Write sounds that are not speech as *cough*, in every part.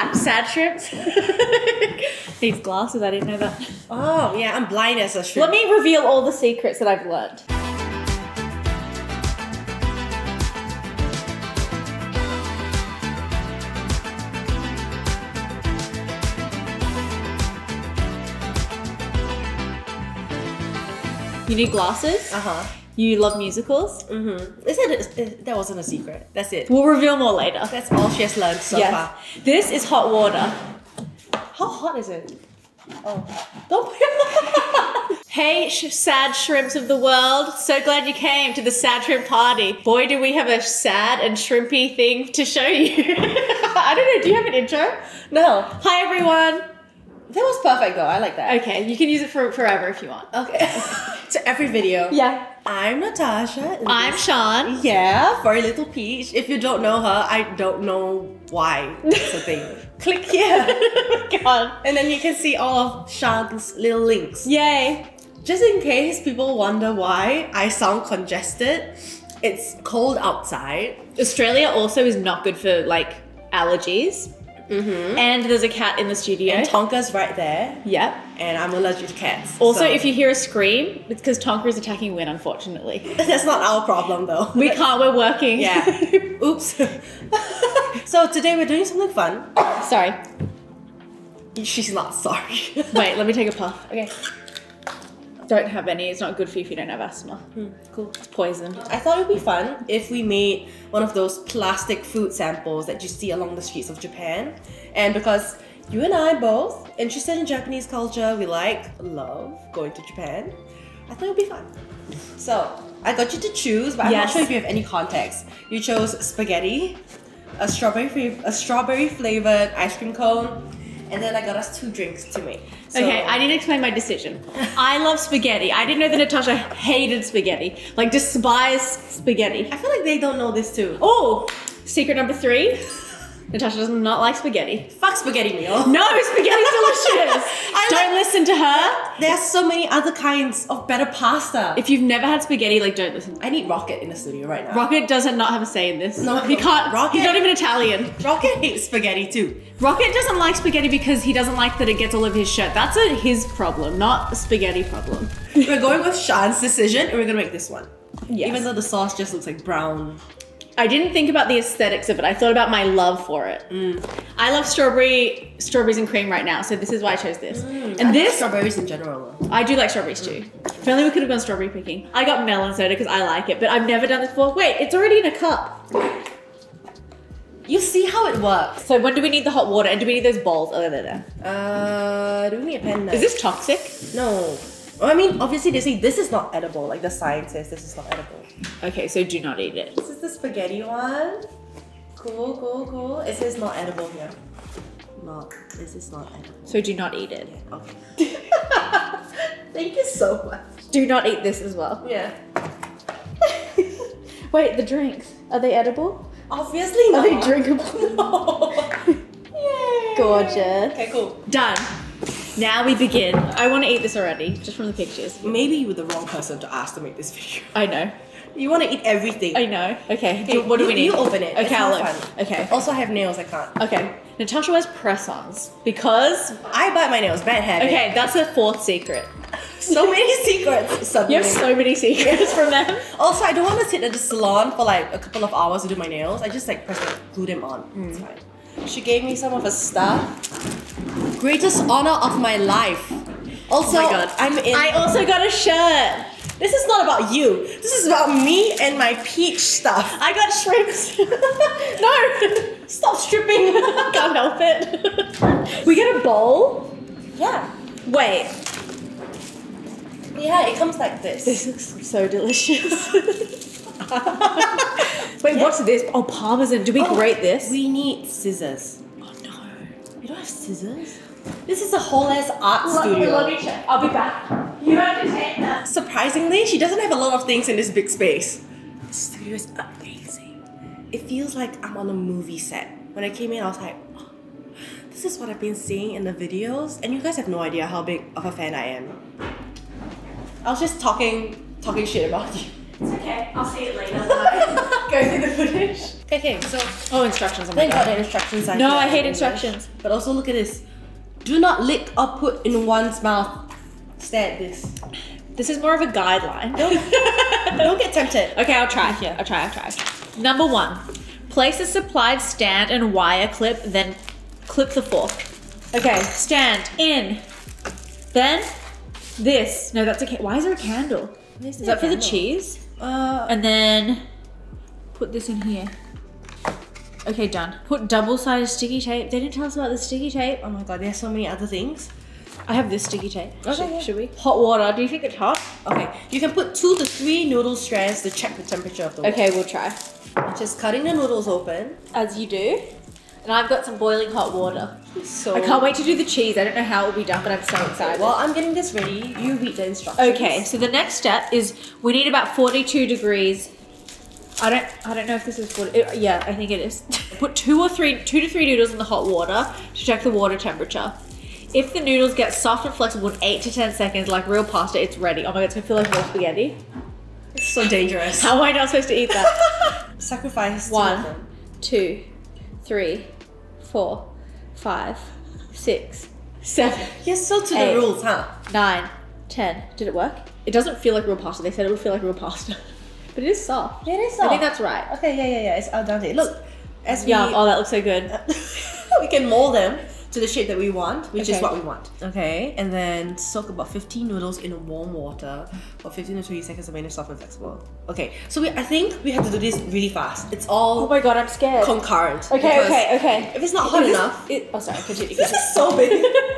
fact, sad shrimps. *laughs* These glasses, I didn't know that. Oh, yeah, I'm blind as a shrimp. Let me reveal all the secrets that I've learned. You need glasses. Uh huh. You love musicals. Mm-hmm. Is it, is- that wasn't a secret. That's it. We'll reveal more later. That's all she has learned so yes. far. This is hot water. How hot is it? Oh, don't put your *laughs* Hey, sh- sad shrimps of the world. So glad you came to the sad shrimp party. Boy, do we have a sad and shrimpy thing to show you. *laughs* I don't know. Do you have an intro? No, Hi, everyone. that was perfect though. I like that. Okay, you can use it for forever if you want. Okay. *laughs* to every video. Yeah. I'm Natasha. I'm Sha'an. Yeah, Furry Little Peach. If you don't know her, I don't know why it's a thing. *laughs* Click here. *laughs* god. and then you can see all of Sha'an's little links. Yay. Just in case people wonder why I sound congested, it's cold outside. Australia also is not good for like allergies. Mm-hmm. And there's a cat in the studio. And Tonka's right there, yep. And I'm allergic to cats. Also, so- if you hear a scream, it's because Tonka is attacking Win, unfortunately. *laughs* That's not our problem though. We can't, we're working. Yeah. *laughs* Oops. *laughs* so today we're doing something fun. Sorry. She's not sorry. Wait, let me take a puff. Okay. Don't have any. It's not good for you if you don't have asthma. Hmm, cool. It's poison. I thought it would be fun if we made one of those plastic food samples that you see along the streets of Japan. And because you and I both interested in Japanese culture, we like, love going to Japan. I thought it would be fun. So I got you to choose, but I'm not sure if you have any context. You chose spaghetti, a strawberry a strawberry flavored ice cream cone, and then I got us two drinks to make. So- Okay, I need to explain my decision. *laughs* I love spaghetti. I didn't know that Natasha hated spaghetti, like despised spaghetti. I feel like they don't know this too. Oh, secret number three. Natasha does not like spaghetti. Fuck spaghetti meal. *laughs* No, spaghetti's *laughs* delicious. *laughs* I don't listen to her. There are so many other kinds of better pasta. If you've never had spaghetti, like don't listen. I need Rocket in the studio right now. Rocket doesn't not have a say in this. No, he can't. Rocket- He's not even Italian. Rocket hates spaghetti too. Rocket doesn't like spaghetti because he doesn't like that it gets all over his shirt. That's a his problem, not a spaghetti problem. We're going with Sha'an's decision and we're gonna make this one. Yes. Even though the sauce just looks like brown. I didn't think about the aesthetics of it. I thought about my love for it. I love strawberry, strawberries and cream right now, so this is why I chose this. I And like this, strawberries in general. I do like strawberries too. If only we could have gone strawberry picking. I got melon soda because I like it, but I've never done this before. Wait, it's already in a cup. You see how it works. So when do we need the hot water? And do we need those bowls? Oh, there, there. Uh, do we need a pen? Is this toxic? No. Well, I mean, obviously they say this is not edible. Like the sign says this is not edible. Okay, so do not eat it. This is the spaghetti one. Cool, cool, cool. It says not edible here. Not. This is not edible. So do not eat it. Okay. *laughs* Thank you so much. Do not eat this as well. Yeah. *laughs* Wait, the drinks. Are they edible? Obviously Are not. they drinkable? *laughs* No. Yay. Gorgeous. Okay, cool. Done. Now we begin. I want to eat this already, just from the pictures. Maybe you were the wrong person to ask to make this video. I know. You want to eat everything. I know. Okay. Do- what do we need? you open it. Okay, I'll look. Okay. Also, I have nails. I can't. Okay. Natasha wears press-ons because. I bite my nails. Bad habit. Okay, that's a fourth secret. *laughs* So many secrets. Suddenly. You have so many secrets from them. *laughs* Also, I don't want to sit at the salon for like a couple of hours to do my nails. I just like press them, glue them on. It's Hmm. fine. She gave me some of her stuff. Greatest honor of my life. Also, Oh my. I'm in. I also got a shirt. this is not about you. This is about me and my peach stuff. I got shrimps. *laughs* no. Stop stripping. *laughs* Can't help it. we get a bowl. yeah. Wait. Yeah, it comes like this. This looks so delicious. *laughs* Wait, what's this? Oh, parmesan. Do we Oh, grate this? We need scissors. oh no. You don't have scissors? This is a whole ass art studio. Let me check. I'll be back. You have to take that. Surprisingly, she doesn't have a lot of things in this big space. The studio is amazing. It feels like I'm on a movie set. When I came in, I was like, oh, this is what I've been seeing in the videos, and you guys have no idea how big of a fan I am. I was just talking, talking shit about you. It's okay. I'll see it later. *laughs* Go through the footage. Okay, okay, so Oh, instructions. Oh my thank God god. the instructions are No, here I hate English. instructions. But also look at this. Do not lick or put in one's mouth. Stare at this. This is more of a guideline. Don't *laughs* don't get tempted. Okay, I'll try. Yeah. I'll try. I'll try. Number one, place a supplied stand and wire clip, then clip the fork. Okay, stand in. Then this. No, that's a. Ca- Why is there a candle? Is that for the cheese? Uh, And then put this in here. Okay, done. Put double-sided sticky tape. They didn't tell us about the sticky tape. oh my god, there's so many other things. I have this sticky tape. Okay, should, yeah. should we? Hot water. Do you think it's hot? Okay, you can put two to three noodle strands to check the temperature of the water. Okay, we'll try. Just cutting the noodles open. As you do. And I've got some boiling hot water. So I can't wait to do the cheese. I don't know how it will be done, but I'm so excited. While I'm getting this ready, you read the instructions. okay, so the next step is we need about 42 degrees. I don't I don't know if this is 40. it- yeah, I think it is. *laughs* Put two or three two to three noodles in the hot water to check the water temperature. If the noodles get soft and flexible in 8 to 10 seconds like real pasta, it's ready. Oh my god, it's to feel like real spaghetti. It's so dangerous. How am I not supposed to eat that? *laughs* Sacrifice One, two, three, four, five, six, seven. One. of them. Two, three, four, five, six, seven. You're so to Eight. the rules, huh? Nine, ten. Did it work? It doesn't feel like real pasta. They said it would feel like real pasta. *laughs* But it is soft. It is I think that's right. Okay, yeah, yeah, yeah. It's al dente. Look, as we Yeah. Oh, that looks so good. *laughs* we can mold them to the shape that we want, which is what we want. Okay, and then soak about 15 noodles in warm water for 15 to 20 seconds to make them soft and flexible. Okay, so we, I think we have to do this really fast. It's all Oh my god, I'm scared. concurrent. Okay, okay, okay. If it's not hot This- enough, it- oh, sorry. Continue. this is so big. *laughs*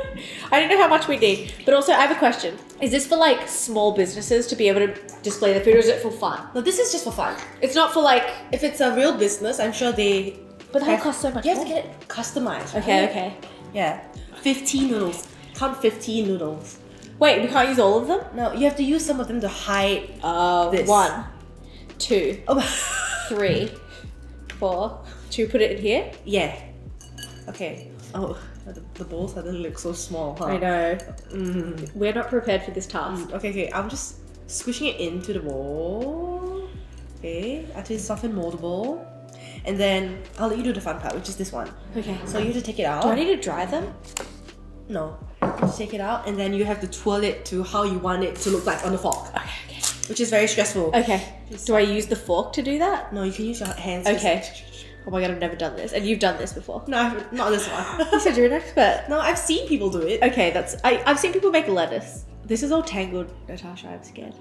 I don't know how much we need, but also I have a question. Is this for like small businesses to be able to display the food, or is it for fun? no, this is just for fun. It's not for like. If it's a real business, I'm sure they. But that'll have- cost so much You have to get it customized. Okay, right? okay. Yeah, 15 noodles. Count 15 noodles. Wait, we can't use all of them. No, you have to use some of them to hide. Uh, This. one, two, *laughs* Oh, three, four. Should we put it in here? yeah. Okay. Oh, the, bowl suddenly looks so small, huh? I know. Mm. We're not prepared for this task. Okay, okay. I'm just squishing it into the ball. Okay, until it's soft and moldable. And then I'll let you do the fun part, which is this one. Okay. So you have to take it out. Do I need to dry them? No. To take it out, and then you have to twirl it to how you want it to look like on the fork, Okay, okay. which is very stressful. Okay. Do I use the fork to do that? No, you can use your hands. Okay. Oh my god, I've never done this. And you've done this before. No, not this one. *laughs* You said you're an expert. no, I've seen people do it. Okay, that's I, I've seen people make lettuce. This is all tangled, Natasha, I'm scared.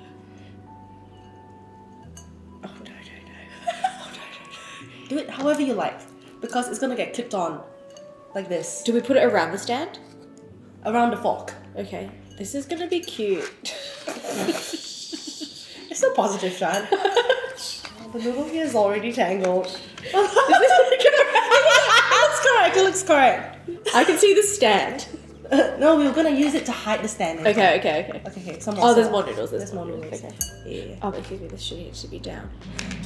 Oh no, no, no. *laughs* Oh no, no, no. Do it however you like, because it's gonna get clipped on, like this, Do we put it around the stand? around the fork. Okay. This is gonna be cute. *laughs* It's so positive, Sha'an. The noodle here is already tangled. *laughs* it looks correct. It looks correct. I can see the stand. Uh, no, we were gonna use it to hide the stand. Okay, okay, okay. Okay, okay. Some. Oh, there's more noodles. There's more noodles. Okay. Yeah. Oh, excuse me. This should need to be down.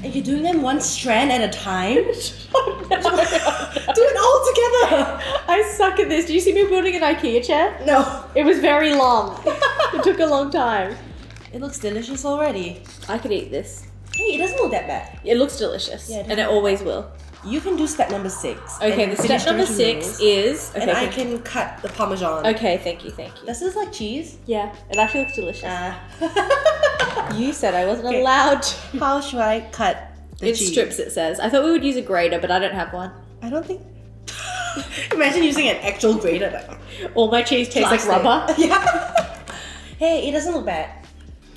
And you're doing them one strand at a time. *laughs* *laughs* Do oh, no. it all together. I suck at this. Do you see me building an IKEA chair? No. It was very long. it took a long time. It looks delicious already. I could eat this. Hey, it doesn't look that bad. It looks delicious. Yeah, it and it always will. You can do step number six. Okay, the step number six noodles. is. Okay, and I thank- can cut the parmesan. Okay, thank you, thank you. This is like cheese? Yeah, it actually looks delicious. Uh, *laughs* you said I wasn't Okay. allowed to. how should I cut the In cheese? strips, it says. I thought we would use a grater, but I don't have one. I don't think. *laughs* Imagine using an actual grater. Like, All my cheese tastes like rubber. *laughs* yeah. hey, it doesn't look bad.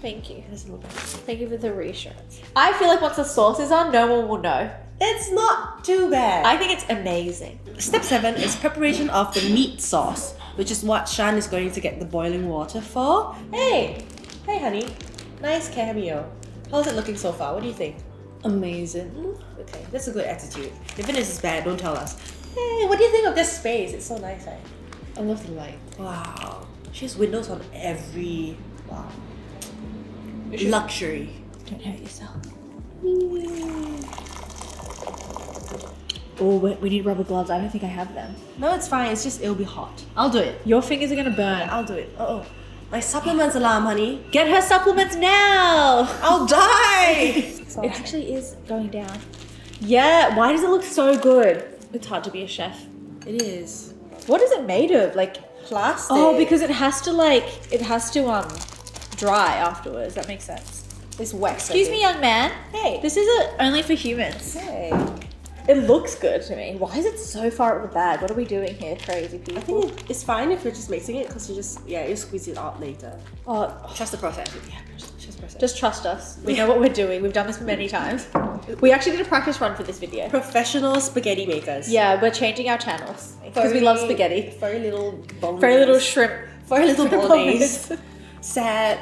Thank you. It doesn't look. Thank you for the reassurance. I feel like once the sauce is on, no one will know. It's not too bad. I think it's amazing. Step seven is preparation of the meat sauce, which is what Sha'an is going to get the boiling water for. Hey, hey, honey, nice cameo. How's it looking so far? What do you think? Amazing. Okay, that's a good attitude. If it is bad, don't tell us. Hey, what do you think of this space? It's so nice, right? I love the light. Wow. She has windows on every. Wow. Luxury. Don't hurt yourself. Oh, wait, we need rubber gloves. I don't think I have them. No, it's fine. It's just it'll be hot. I'll do it. Your fingers are gonna burn. I'll do it. Uh oh. My supplements alarm, honey. Get her supplements now! I'll die. *laughs* It actually is going down. Yeah, why does it look so good? It's hard to be a chef. It is. What is it made of? Like Plastic. Oh, because it has to like it has to um dry afterwards. That makes sense. it's wax. Excuse me, young man. Hey. This isn't only for humans. Hey. It looks good to me. Why is it so far up the bag? What are we doing here, crazy people? I think it's fine if you're just mixing it because you just yeah you squeeze it out later. oh, Trust the process. Yeah, trust the process. just trust us. We know what we're doing. We've done this many times. We actually did a practice run for this video. professional spaghetti makers. Yeah, we're changing our channels because we love spaghetti. Very little bolognese. Very little shrimp. Very little *laughs* bolognese. Sad.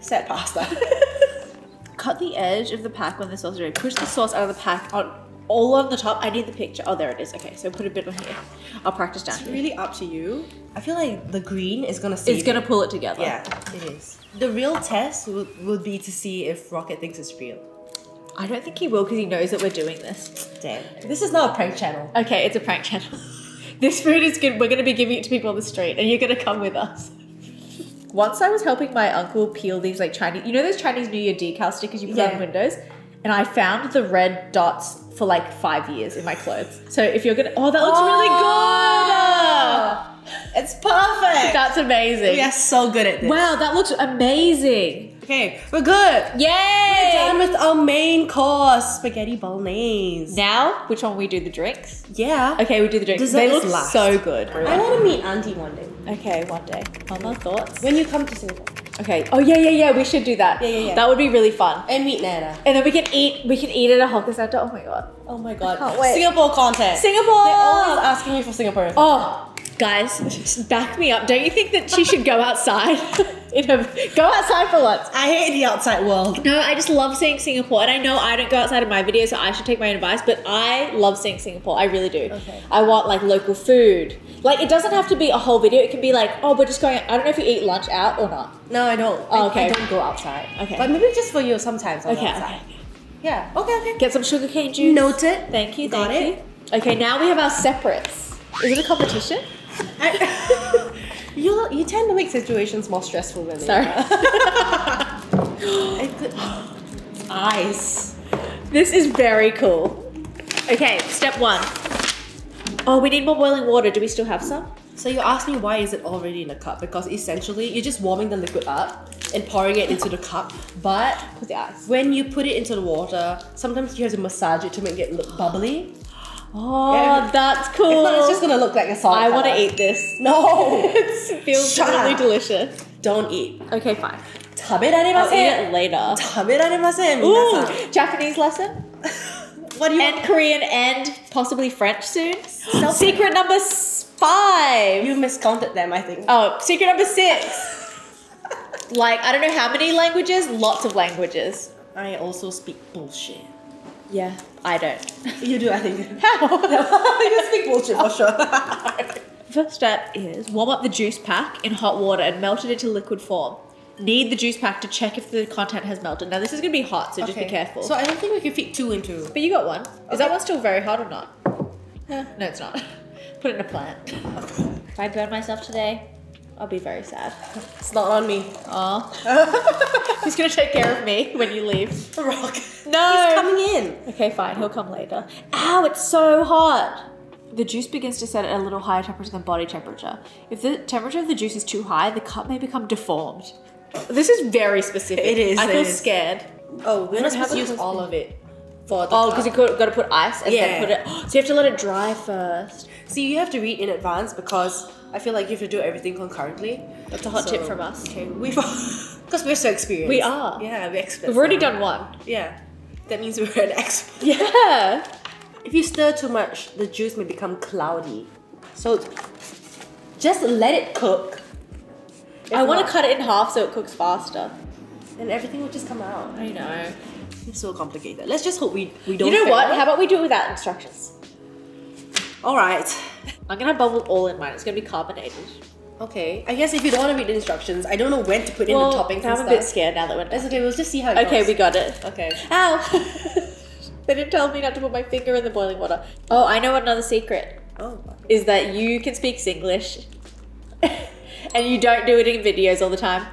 Sad pasta. *laughs* Cut the edge of the pack when the sauce is ready. Push the sauce out of the pack on all on the top. I need the picture. Oh, there it is. Okay, so put a bit on here. I'll practice down it's here. really up to you. I feel like the green is gonna save It's gonna pull it together. Yeah, it is. The real test would, would be to see if Rocket thinks it's real. I don't think he will because he knows that we're doing this. Damn. This is not a prank channel. Okay, it's a prank channel. *laughs* this food is good. We're gonna be giving it to people on the street, and you're gonna come with us. Once I was helping my uncle peel these like Chinese, you know those Chinese New Year decal stickers you put Yeah. on windows, and I found the red dots for like five years in my clothes. So if you're gonna, oh, that looks Oh! Really ah. good. It's perfect. That's amazing. we are so good at this. Wow, that looks amazing. Okay, we're good. Yay! We're Done with our main course, spaghetti bolognese. Now, which one we do the drinks? Yeah. Okay, we do the drinks. Dessert they look last. so good. I want to meet Auntie one day. Okay, one day. Mama, thoughts? When you come to Singapore. Okay. Oh yeah, yeah, yeah. We should do that. Yeah, yeah, yeah. That would be really fun. And meet Nana. And then we can eat. We can eat at a hawker center. Oh my god. Oh my god. can't wait. Singapore content. Singapore. They're always asking me for Singapore. Oh, guys, just back me up. Don't you think that she should go outside? *laughs* *laughs* Go outside for once. I hate the outside world. No, I just love seeing Singapore, and I know I don't go outside of my videos, so I should take my own advice. But I love seeing Singapore. I really do. Okay. I want like local food. Like it doesn't have to be a whole video. It can be like, oh, we're just going. I don't know if you eat lunch out or not. No, I don't. Oh, I- okay. I, don't go outside. Okay. But maybe just for you sometimes. I'll Okay. outside. okay. Yeah. Okay, okay. Get some sugarcane juice. Noted. Thank you. Got thank it. you. Okay, now we have our separates. Is it a competition? I, *laughs* *laughs* you you tend to make situations more stressful than they Sorry. are. I could- Eyes. This is very cool. Okay, step one. Oh, we need more boiling water. Do we still have some? So you asked me why is it already in a cup? Because essentially you're just warming the liquid up and pouring it into the cup. But Put the ice. when you put it into the water, sometimes you have to massage it to make it look bubbly. Oh, Yeah. that's If cool. not, it's just gonna look like a solid I want to color. eat this. *laughs* No, *laughs* it feels Shut really up. delicious. don't eat. Okay, fine. I'll eat 食べられません。it later. 食べられません。皆 Ooh, さん Japanese lesson *laughs* What do you and Korean and possibly French soon. Secret number s- five. You miscounted them, I think. Oh, secret number six. like I don't know how many languages. Lots of languages. I also speak bullshit. Yeah, I don't. *laughs* You do, I think. *laughs* How? *laughs* you speak bullshit for sure. First step is warm up the juice pack in hot water and melt it into liquid form. Need the juice pack to check if the content has melted. Now this is gonna be hot, so just be careful. So I don't think we can fit two into. but you got one. Is that one still very hot or not? Eh, no, it's not. Put it in a plant. if I burn myself today, I'll be very sad. It's not on me. Aw. *laughs* He's gonna take care of me when you leave? The rock. No. He's coming in. Okay, fine. He'll come later. Ow, it's so hot. The juice begins to set at a little higher temperature than body temperature. If the temperature of the juice is too high, the cup may become deformed. This is very specific. It is, I feel is. scared. Oh, we're don't not have supposed to use all of it. For the Oh, because you got to put ice and Yeah. then put it. *gasps* So you have to let it dry first. See, you have to read in advance because I feel like you have to do everything concurrently. That's a hot So- tip from us. Okay, we've because *laughs* we're so experienced. We are. Yeah, we're experts. We've already now. done one. Yeah, that means we're an expert. *laughs* Yeah. If you stir too much, the juice may become cloudy. So just let it cook. If I want to cut it in half so it cooks faster. and everything will just come out. I know. It's *laughs* so complicated. Let's just hope we we don't. You know what? How about we do it without instructions? All right. I'm gonna have bubbles all in mine. It's gonna be carbonated. Okay. I guess if you don't want to read the instructions, I don't know when to put in the toppings I'm a bit scared now that we're That's okay. We'll just see how it Okay, goes. we got it. Okay. Ow! *laughs* they didn't tell me not to put my finger in the boiling water. Oh, I know another secret Oh. is that you can speak Singlish, *laughs* and you don't do it in videos all the time.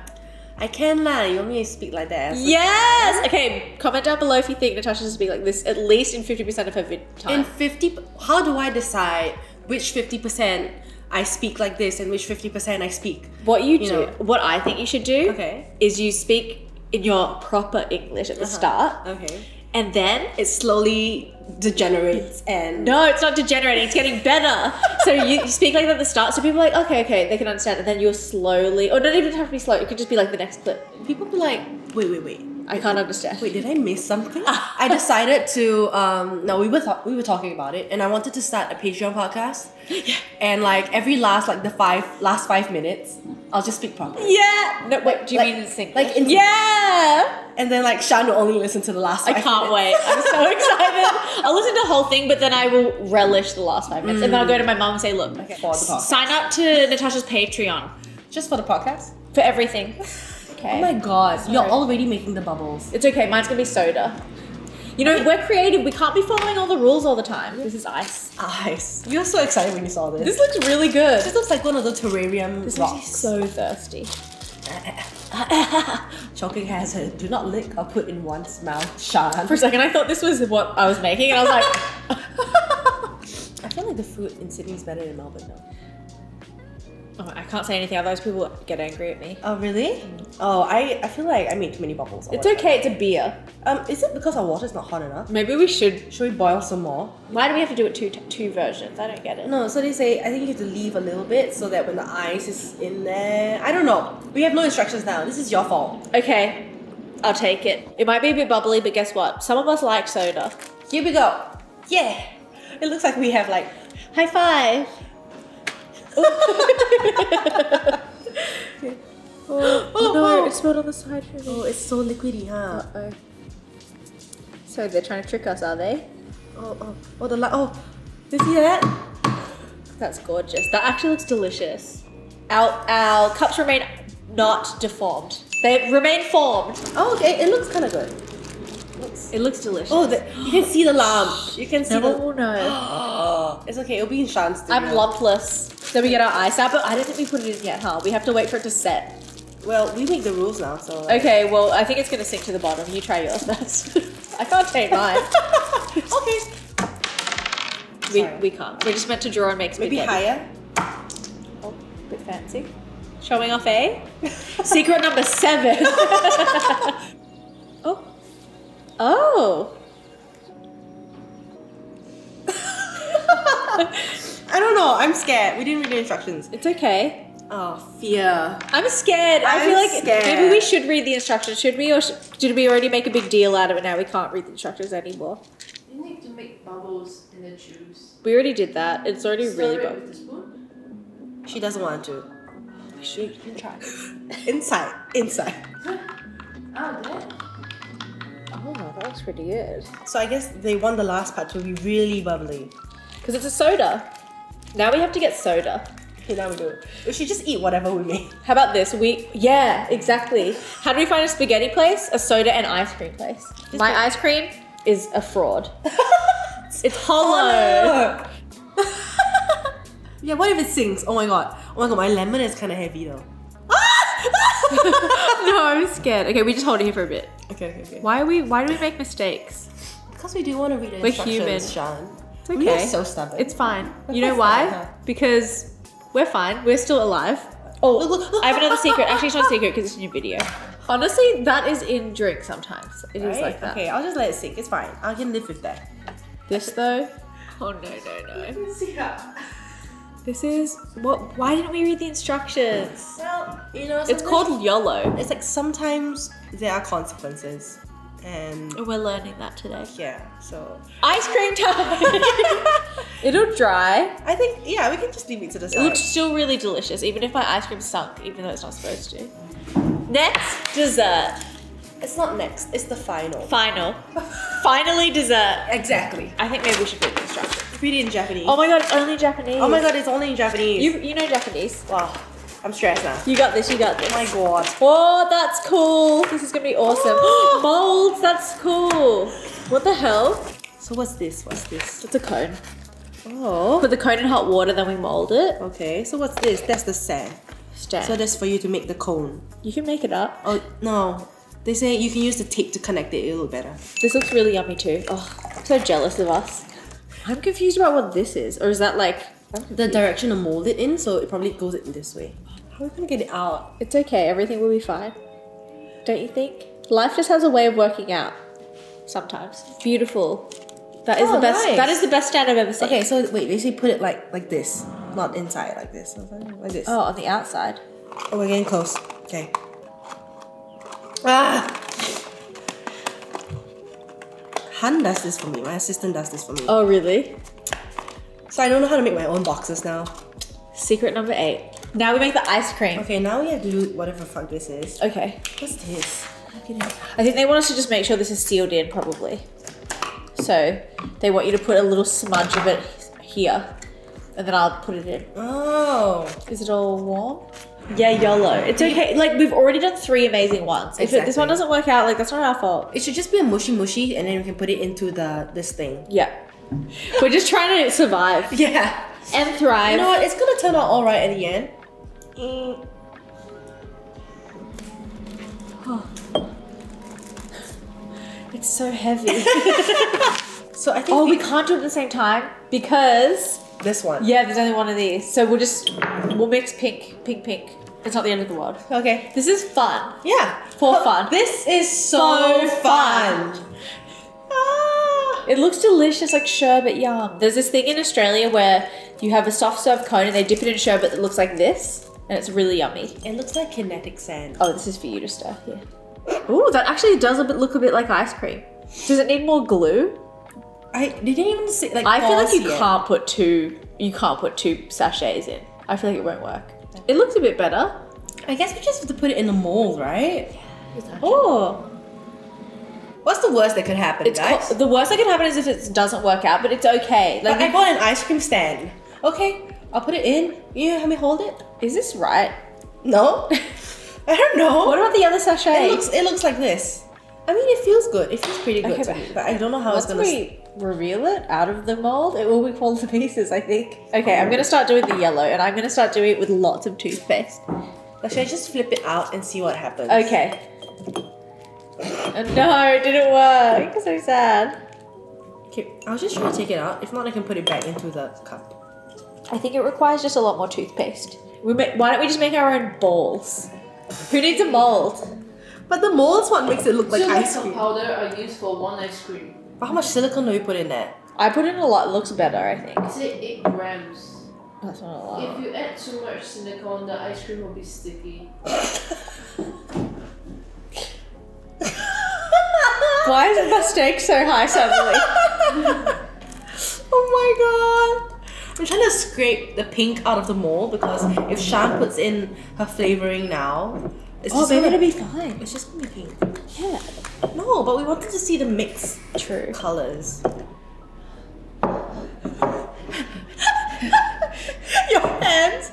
I can lah. You want me to speak like that? Yes! Okay, comment down below if you think Natasha should speak like this at least in 50% of her vid time. In 50, how do I decide which 50% I speak like this and which 50% I speak? what you, you do, know. what I think you should do Okay. is you speak in your proper English at the uh-huh. start Okay. And then It slowly degenerates and. No, it's not degenerating. It's getting better. so you, you *laughs* speak like that at the start, so people are like, okay, okay, they can understand, and then you'll slowly, or not even have to be slow. It could just be like the next clip. People be like, wait, wait, wait. I can't understand. Wait, did I miss something? I decided to um no, we were th- we were talking about it and I wanted to start a Patreon podcast. Yeah. And like every last like the five last five minutes, I'll just speak properly. Yeah. No, wait. Do you Like- mean in sync? like in- yeah. And then like Sha'an will only listen to the last I can't minutes. wait. I'm so *laughs* excited. I'll listen to the whole thing, but then I will relish the last five minutes, and then I'll go to my mom and say, "Look, Okay, for the sign up to Natasha's Patreon Just for the podcast? for everything." Okay. Oh my god, you're already making the bubbles. It's okay. Mine's gonna be soda. You know, we're creative. We can't be following all the rules all the time. This is ice. Ice. You were so excited when you saw this. This looks really good. This looks like one of the terrarium This rocks. so thirsty. *laughs* Choking hazard. Uh, do not lick or put in one's mouth, Sha'an. For a second, I thought this was what I was making, and I was like, *laughs* I feel like the food in Sydney is better than Melbourne though. Oh, I can't say anything, otherwise people get angry at me. Oh really? Oh, I, I feel like I made too many bubbles. or It's whatever. okay. It's a beer. Um, is it because our water's not hot enough? Maybe we should. Should we boil some more? Why do we have to do it two two versions? I don't get it. No, so they say I think you have to leave a little bit so that when the ice is in there, I don't know. We have no instructions now. This is your fault. Okay, I'll take it. It might be a bit bubbly, but guess what? Some of us like soda. Here we go. Yeah. It looks like we have like High five. Oh, Oh, no, wow. it spilled on the side for me. oh, it's so liquidy, huh? Uh-oh. So they're trying to trick us, are they? Oh, oh, oh, the light. Oh, did you see that? That's gorgeous. That actually looks delicious. Our, our cups remain not deformed. They remain formed. Oh, okay. It looks kind of good. Looks. It looks delicious. Oh, the, you can see the lump. You can see no the. one will know. *gasps* it's okay. It'll be in Sha'an's studio. I'm lumpless. So we get our ice out, but I don't think we put it in yet, huh? We have to wait for it to set. Well, we make the rules now, so. Like, Okay, well, I think it's gonna sink to the bottom. You try yours first. *laughs* I can't take mine. *laughs* okay. we, Sorry. we can't. We're just meant to draw and make Maybe spaghetti. higher. Oh, bit fancy. Showing off eh? *laughs* Secret number seven. Oh. *laughs* I don't know. I'm scared. We didn't read the instructions. It's okay. Oh, fear. I'm scared. I I'm feel like scared. maybe we should read the instructions. Should we, or sh- did we already make a big deal out of it? Now we can't read the instructions anymore. You need to make bubbles in the juice. We already did that. It's already Stir really it bad. with the spoon. She doesn't want to. We should you can try. *laughs* Inside. Inside. oh, *laughs* there. Oh, that looks pretty good. So I guess they want the last part to be really bubbly. Because it's a soda. Now we have to get soda. Okay, now we do it. We should just eat whatever we make. How about this? We yeah, exactly. How do we find a spaghetti place, a soda, and ice cream place? My ice cream is a fraud. *laughs* It's hollow. *laughs* yeah, what if it sinks? Oh my god. Oh my god, my lemon is kind of heavy though. *laughs* no, I'm scared. Okay, we just hold it here for a bit. Okay, okay, okay. Why are we? Why do we make mistakes? Because we do want to read We're human. Sha'an. It's okay. so stubborn. It's fine. We're you know why? huh? Because we're fine. We're still alive. Oh, Look, look. I have another secret. Actually, it's not a secret because it's a new video. Honestly, that is in drink sometimes. It is Right? like that. Okay, I'll just let it sink. It's fine. I can live with that. This though. Oh no no no. *laughs* This is what? Why didn't we read the instructions? Well, you know, It's called YOLO. It's like sometimes there are consequences, and And we're learning that today. yeah. So Ice cream time. *laughs* It'll dry. I think yeah, we can just leave it to the side. It looks still really delicious, even if my ice cream sunk, even though it's not supposed to. Next, dessert. It's not next. It's the final. Final. Finally, dessert. Exactly. I think maybe we should read the instructions. Read it in Japanese. Oh my god, it's only Japanese. Oh my god, it's only in Japanese. You you know Japanese. wow, I'm stressed now. You got this. You got this. Oh my god. Oh, that's cool. This is gonna be awesome. *gasps* *gasps* Molds. That's cool. What the hell? So what's this? What's this? It's a cone. Oh. Put the cone in hot water, then we mold it. Okay. So what's this? That's the sand. stand. So that's for you to make the cone. you can make it up. Oh no. They say you can use the tape to connect it, it'll look better. This looks really yummy too. Oh, I'm so jealous of us. I'm confused about what this is. Or is that like. The direction to mold it in, so it probably goes in this way. How are we gonna get it out? It's okay. Everything will be fine. Don't you think? Life just has a way of working out. Sometimes. Beautiful. That is Oh, the best. nice. That is the best stand I've ever seen. Okay, so wait, basically put it like like this, not inside like this. Like this. Oh, on the outside. Oh, we're getting close. Okay. Ah! Han does this for me. My assistant does this for me. Oh, really? So I don't know how to make my own boxes now. Secret number eight. Now we make the ice cream. Okay, now we have to do whatever fuck this is. Okay. What's this? I think they want us to just make sure this is sealed in, probably. So they want you to put a little smudge of it here, and then I'll put it in. Oh. Is it all warm? Yeah, YOLO. It's okay. Like we've already done three amazing ones. If it, this one doesn't work out, like that's not our fault. It should just be a mushy mushy and then we can put it into the this thing. Yeah. We're just trying to survive *laughs* Yeah. and thrive. You know what? It's gonna turn out alright at the end. Mm. *sighs* It's so heavy. *laughs* *laughs* So I think oh, we, we can't do it at the same time because this one. yeah, there's only one of these. So we'll just we'll mix pink, pink, pink. It's not the end of the world. Okay. This is fun. Yeah. For fun. This is so, So fun. fun. Ah. It looks delicious, like sherbet yum. There's this thing in Australia where you have a soft serve cone and they dip it in sherbet that looks like this, and it's really yummy. It looks like kinetic sand. Oh, this is for you to stir Yeah. Ooh, that actually does a bit, look a bit like ice cream. Does it need more glue? I didn't even say like. I feel like you yet. can't put two. You can't put two sachets in. I feel like it won't work. It looks a bit better. I guess we just have to put it in the mold, right? Oh, What's the worst that could happen, it's guys? co- the worst that could happen is if it doesn't work out, but it's okay. Like, I bought an ice cream stand. Okay, I'll put it in. You have me hold it? is this right? No, *laughs* I don't know. What about the other sachet? It looks it looks like this. I mean, it feels good. It feels pretty good Okay, to but- me, but I don't know how it's gonna. we reveal it out of the mold, it will be falling *laughs* to pieces, I think. Okay, I'm gonna oh. start doing the yellow and I'm gonna start doing it with lots of toothpaste. Like, should I just flip it out and see what happens? Okay. Oh, no, it didn't work. So sad. Okay, I'll just try to take it out. If not, I can put it back into the cup. I think it requires just a lot more toothpaste. We ma- why don't we just make our own balls? Who needs a mold? But the mold's what makes it look like ice Silicone cream. powder are used for one ice cream. But how much silicone do we put in there? I put in a lot. It looks better, I think. It's like 8 grams. That's not a lot. If you add too much silicone, the ice cream will be sticky. *laughs* Why is the stake so high suddenly? *laughs* oh my god! I'm trying to scrape the pink out of the mold because if Sha'an puts in her flavoring now, it's oh, just maybe gonna it'll be fine. It's just gonna be pink. Yeah. No, but we wanted to see the mix True. colors. *laughs* Your hands.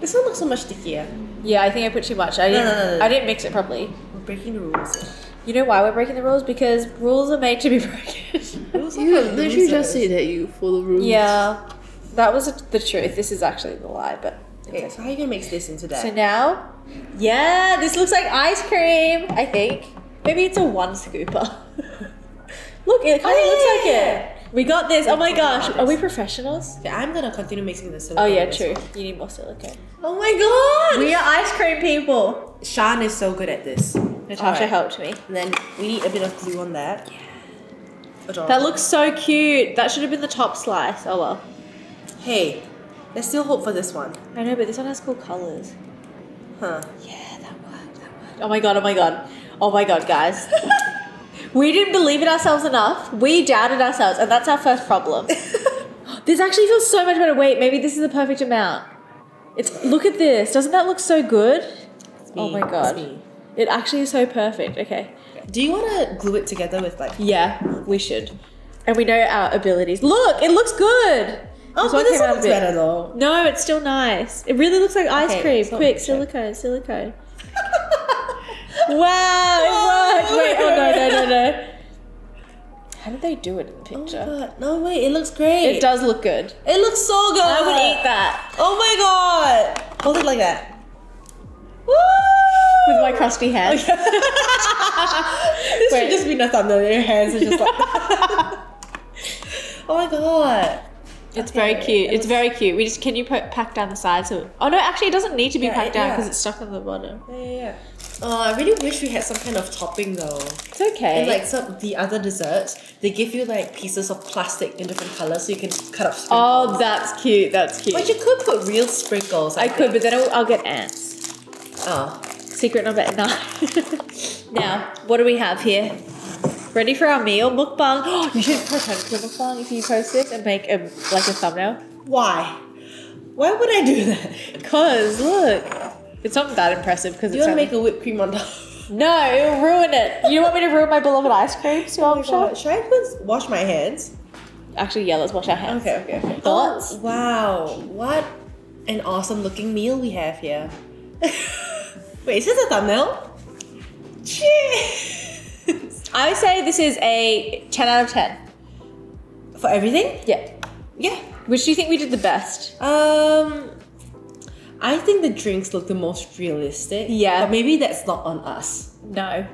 This one looks so much stickier. Yeah, I think I put too much. I No, didn't. no, no, no. I didn't mix it properly. We're breaking the rules. You know why we're breaking the rules? Because rules are made to be *laughs* broken. Rules are You literally just losers. said that you follow rules. yeah, that was the truth. This is actually the lie, but. Okay, so how are you gonna mix this into that? So now, yeah, this looks like ice cream. I think maybe it's a one scooper. *laughs* Look, it kind of Oh, looks yeah, like it. We got this. Oh my gosh, are we professionals? okay, I'm gonna continue mixing this. Oh yeah, true. You need more silicone. Oh my god! We are ice cream people. Sha'an is so good at this. Natasha Alright. helped me. And then we need a bit of glue on that. Yeah. That looks so cute. That should have been the top slice. Oh well. Hey, there's still hope for this one. I know, but this one has cool colors. Huh. Yeah, that worked. That worked. Oh my god. Oh my god. Oh my god, guys. *laughs* we didn't believe in ourselves enough. We doubted ourselves, and that's our first problem. *laughs* this actually feels so much better. Wait, maybe this is the perfect amount. It's look at this. Doesn't that look so good? Oh my god. It actually is so perfect. Okay. Do you want to glue it together with like? Yeah, we should. And we know our abilities. Look, it looks good. Oh, but this one looks better though. No, it's still nice. It really looks like ice Okay, cream. Quick, check. silicone, silicone. *laughs* wow, it worked. Wait, oh no, no, no, no. How did they do it in the Oh picture? god. No wait, it looks great. it does look good. It looks so good. I would eat that Oh my god. Hold it like that. Woo! with my crusty hands. *laughs* this Wait. should just be the thumbnail. Your hands are just like. *laughs* oh my god. It's very cute. it It's very cute. We just can you put, pack down the sides? So oh no, actually it doesn't need to be Yeah, packed it- down yeah. because it's stuck on the bottom. Yeah, yeah, yeah. Oh, I really wish we had some kind of topping though. It's okay. And like some the other desserts, they give you like pieces of plastic in different colors so you can cut up sprinkles. oh, that's cute. That's cute. But you could put real sprinkles. I could, but then I'll, I'll get ants. Oh. Secret number nine. *laughs* now, what do we have here? Ready for our meal mukbang? *gasps* you should pretend to mukbang if you post this and make a like a thumbnail. Why? Why would I do that? Cause look, it's not that impressive. Because you want to make a whipped cream on top? *laughs* no, it'll ruin it. You want me to ruin my beloved ice cream, *laughs* Oh I'm sure. Should I put, wash my hands? Actually, yeah. Let's wash our hands. Okay, okay, okay. Thoughts? Oh, wow. What an awesome looking meal we have here. *laughs* Wait, is this a thumbnail? Cheers! I would say this is a ten out of ten. For everything? Yeah. Yeah. Which do you think we did the best? Um, I think the drinks look the most realistic. Yeah. But maybe that's not on us. No.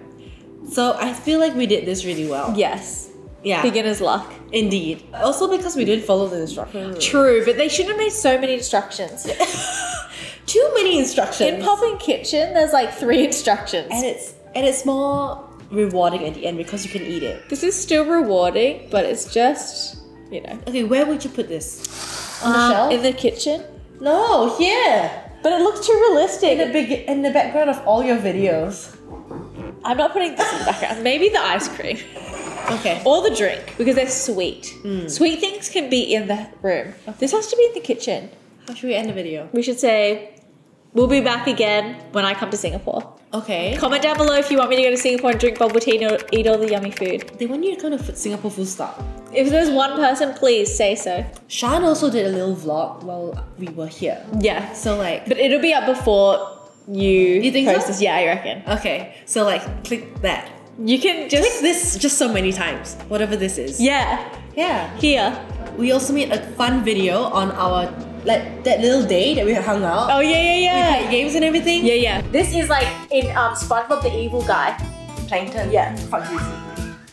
So I feel like we did this really well. Yes. Yeah. Beginner's luck. Indeed. Also because we didn't follow the instructions. True, but they shouldn't have made so many instructions. *laughs* Too many instructions. In Popin' Cookin', there's like three instructions. and it's and it's more rewarding at the end because you can eat it. this is still rewarding, but it's just, you know, Okay, where would you put this? On the um, shelf? in the kitchen. no, here. But it looks too realistic. In the big in the background of all your videos. I'm not putting this in the background. Maybe the ice cream Okay. or the drink because they're sweet. Sweet things can be in the room. This has to be in the kitchen. How should we end the video? We should say, we'll be back again when I come to Singapore. Okay. Comment down below if you want me to go to Singapore and drink bubble tea and eat all the yummy food. They want you to come to Singapore full stop. If there's one person, please say so. Sha'an also did a little vlog while we were here. Yeah. So like But it'll be up before you, You think post so? this. Yeah, I reckon. Okay. So like click that. You can just Click this just so many times. Whatever this is. yeah Yeah. here. We also made a fun video on our like that little day that we hung out. Oh yeah yeah yeah. We yeah. played games and everything. Yeah yeah. This is like in um SpongeBob the evil guy. Plankton. Yeah. Fuck you.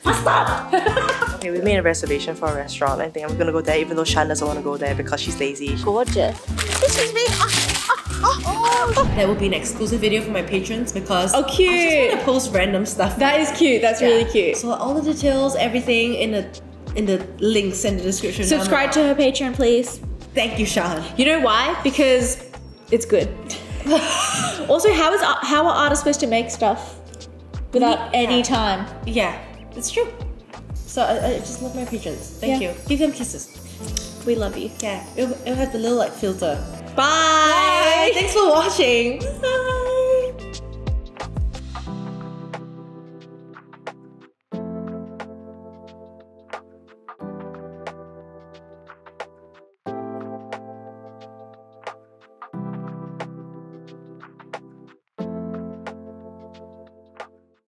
Faster. *laughs* Okay, we made a reservation for a restaurant. I think I'm gonna go there, even though Sha'an doesn't want to go there because she's lazy. Gorgeous. This is me. Ah, ah, ah, that will be an exclusive video for my patrons because Oh, cute. I just want to post random stuff. That is cute. That's really cute. So all the details, everything in the in the links in the description. Subscribe to her Patreon, please. Thank you, Sha'an. You know why? Because it's good. *laughs* also, how is how are artists supposed to make stuff without Yeah. any time? Yeah, it's true. So I, I just love my patrons. Thank Yeah. you. Give them kisses. We love you. Yeah, it'll, it'll have the little like filter. Bye. Thanks for watching. Bye.